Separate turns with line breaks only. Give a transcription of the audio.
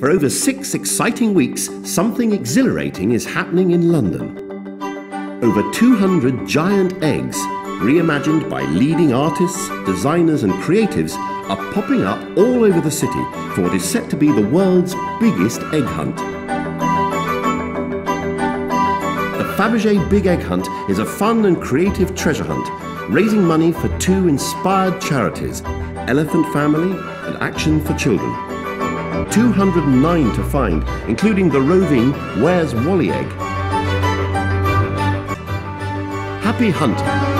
For over six exciting weeks, something exhilarating is happening in London. Over 200 giant eggs, reimagined by leading artists, designers, and creatives, are popping up all over the city for what is set to be the world's biggest egg hunt. The Fabergé Big Egg Hunt is a fun and creative treasure hunt, raising money for two inspired charities Elephant Family and Action for Children. 209 to find, including the roving Where's Wally egg. Happy hunting!